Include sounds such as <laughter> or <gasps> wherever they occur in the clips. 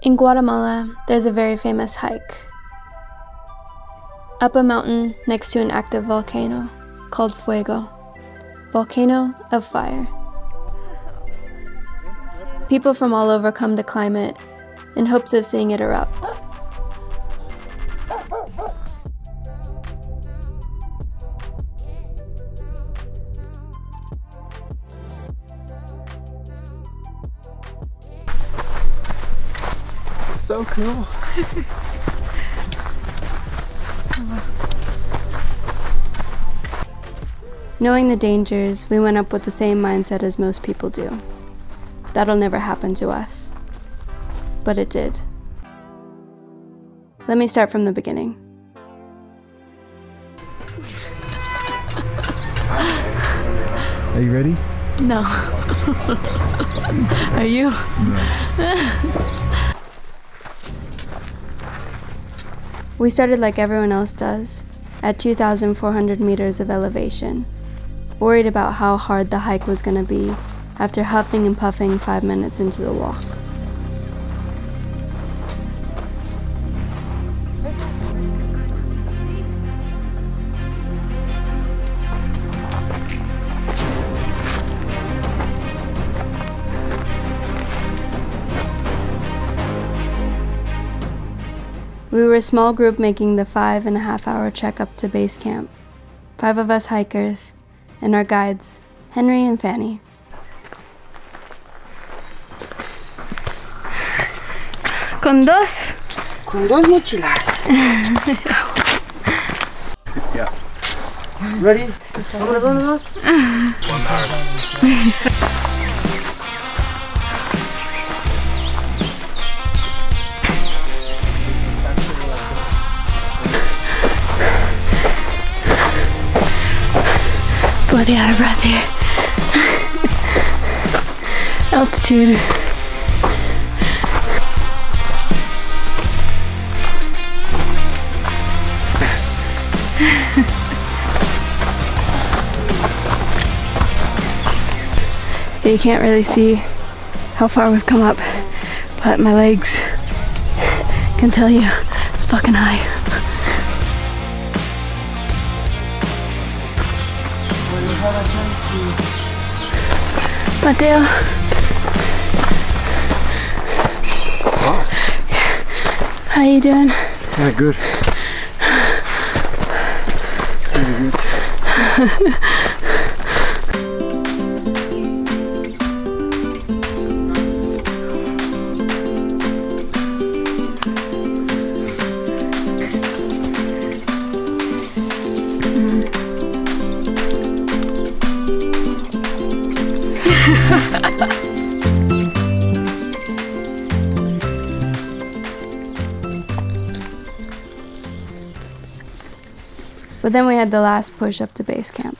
In Guatemala, there's a very famous hike. Up a mountain next to an active volcano called Fuego, Volcano of Fire. People from all over come to climb it in hopes of seeing it erupt. So cool. Knowing the dangers, we went up with the same mindset as most people do. That'll never happen to us. But it did. Let me start from the beginning. Are you ready? No. <laughs> Are you? We started like everyone else does, at 2,400 meters of elevation, worried about how hard the hike was going to be after huffing and puffing five minutes into the walk. We were a small group making the five and a half hour trek up to base camp. Five of us hikers, and our guides, Henry and Fanny. Con dos. Con dos mochilas. Yeah. Ready? Vámonos, vámonos. <laughs> Bloody out of breath here. <laughs> Altitude. <laughs> you can't really see how far we've come up, but my legs <laughs> can tell you it's fucking high. Mateo. How you doing? Yeah, good. Really good. <laughs> But then we had the last push up to base camp.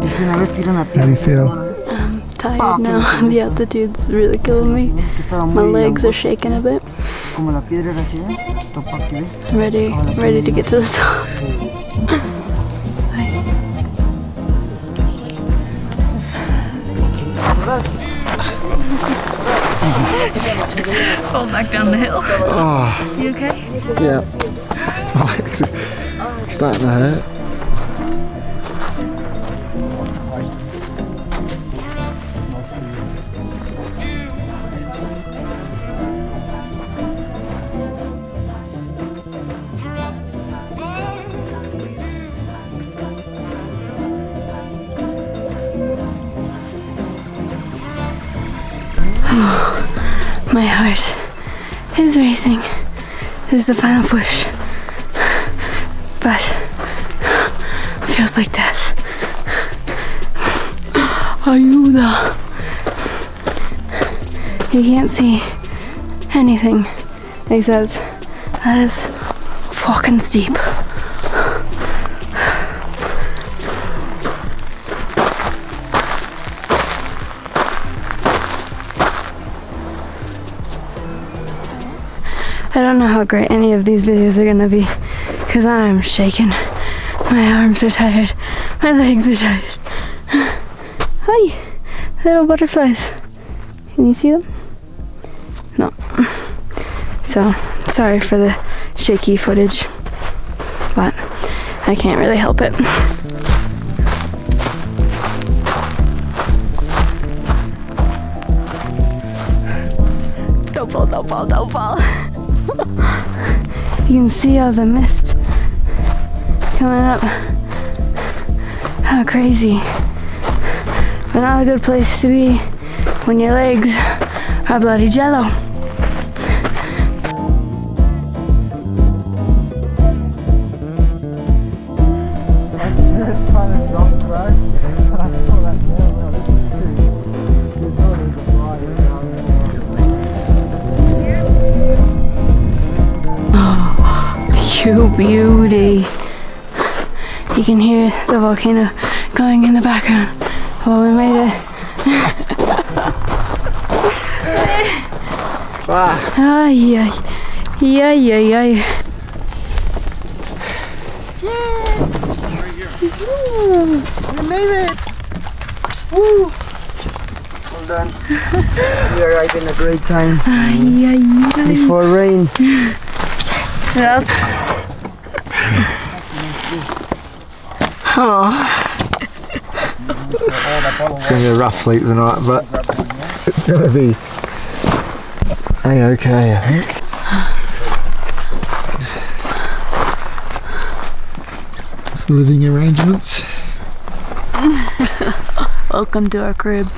Es que una vez tira una How do you feel? I'm tired now. <laughs> The altitude's really killing me. My legs are shaking a bit. Como la piedra era así. Topa aquí, ¿ves? Ready, ready to get to the top. Fall back down the hill. Oh, You okay? yeah. My legs are starting to hurt. My heart is racing. This is the final push. But feels like death. Ayuda. You can't see anything except that is fucking steep. Don't know how great any of these videos are gonna be because I'm shaking. My arms are tired. My legs are tired. <gasps> Hi, little butterflies. Can you see them? No. So, sorry for the shaky footage, but I can't really help it. <laughs> Don't fall, don't fall, don't fall. You can see all the mist coming up. How crazy. But not a good place to be when your legs are bloody jello. Beauty. You can hear the volcano going in the background. Oh, we made it. Ah, Ay, ay, ay, ay, ay. We made it! Woo! Well done. <laughs> we arrived in a great time Ay, ay, ay. before rain. It's gonna be a rough sleep tonight, but it's gonna be a okay, I think. It's living arrangements. <laughs> Welcome to our crib.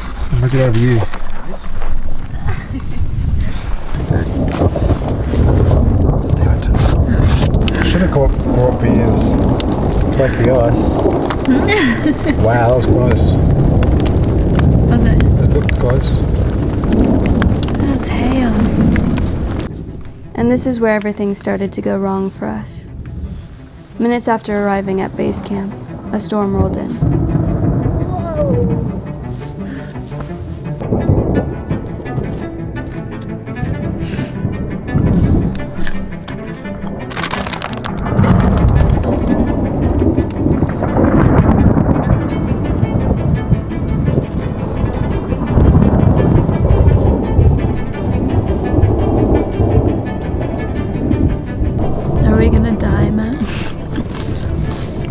Look at our view. Should have caught, brought beers. Break the ice. <laughs> wow, that was close. Was it? It looked close. That's hail. And this is where everything started to go wrong for us. Minutes after arriving at base camp, a storm rolled in.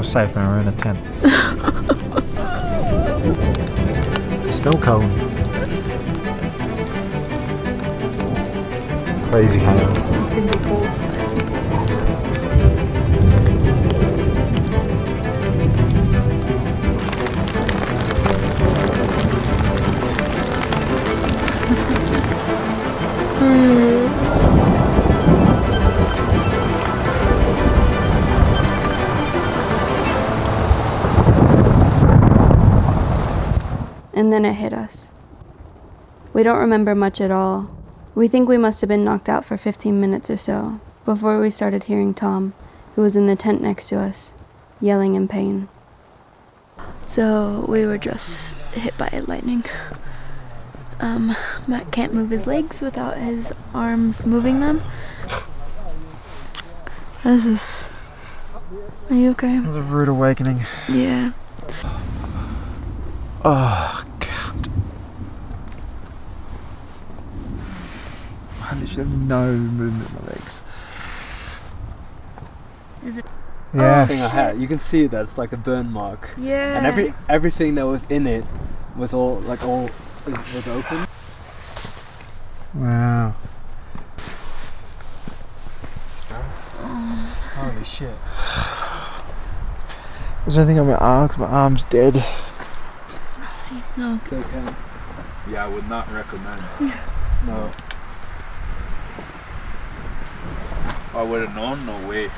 Safe when we're in a tent. <laughs> Snow cone. Crazy hail. And then it hit us. We don't remember much at all. We think we must have been knocked out for 15 minutes or so before we started hearing Tom, who was in the tent next to us, yelling in pain. So we were just hit by lightning. Um, Matt can't move his legs without his arms moving them. This is. Are you okay? It was a rude awakening. Yeah. Oh, I literally have no movement in my legs. Is it- Yeah. Oh, thing I had. You can see that it's like a burn mark, Yeah. and every everything that was in it was all like all was was open. Wow. Holy shit! Is there anything on my arm? 'Cause my arm's dead. See, no. Okay. Yeah, I would not recommend. <laughs> No. I would have known, no way.